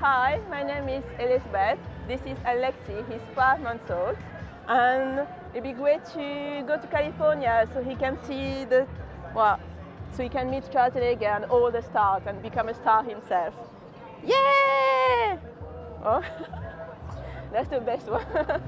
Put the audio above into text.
Hi, my name is Elisabeth. This is Alexi. He's five months old. And it'd be great to go to California so he can see the, well, so he can meet Schwarzenegger and all the stars and become a star himself. Yeah! Oh, that's the best one.